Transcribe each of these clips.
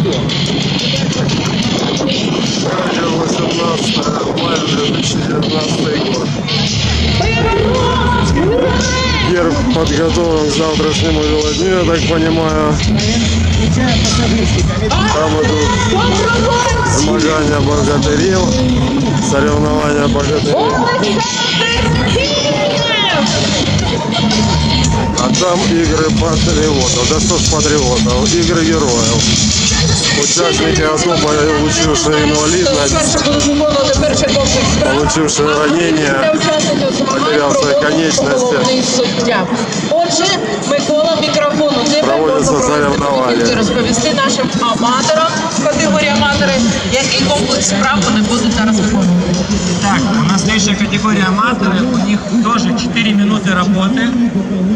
Радио 18 мая 2019 год. Герб подготовлен к завтрашнему велодню, я так понимаю. Там идут змагання богатырів, соревнования богатырів. А там игры патриотов. Да что ж патриотов? Игры героев. Участники АТО, получившие инвалидность, Перше будуть виконувати перший комплекс справ. получившие Для ранения, учасників потеряв свої конечності. Головний суддя. Отже, Микола мікрофону тебе Проводяться можна соревновання. провести розповісти нашим аматорам з категорії аматори, який комплекс справ вони будуть зараз виконувати. Так, у нас следующая категория аматоры, у них тоже 4 минуты работы,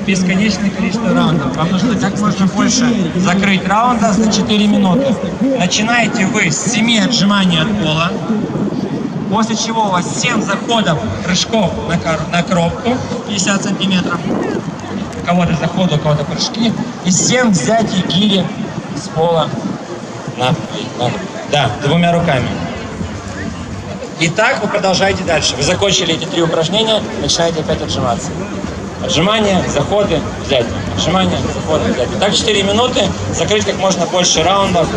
бесконечное количество раундов. Вам нужно как можно больше закрыть раунда за 4 минуты. Начинаете вы с 7 отжиманий от пола, после чего у вас 7 заходов, прыжков на, кор- на коробку 50 сантиметров. У кого-то заходы, у кого-то прыжки. И 7 взятий гири с пола на, на- да, двумя руками. И так вы продолжаете дальше. Вы закончили эти три упражнения, начинаете опять отжиматься. Отжимания, заходы, взятия. Отжимания, заходы, взятия. Так 4 минуты, закрыть как можно больше раундов.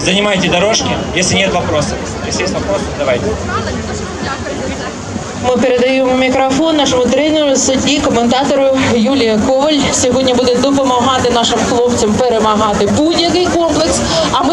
Занимайте дорожки, если нет вопросов. Если есть вопросы, давайте. Ми передаємо мікрофон нашому тренеру, судді, коментатору Юлія Коваль. Сьогодні буде допомагати нашим хлопцям перемагати будь-який комплекс. А ми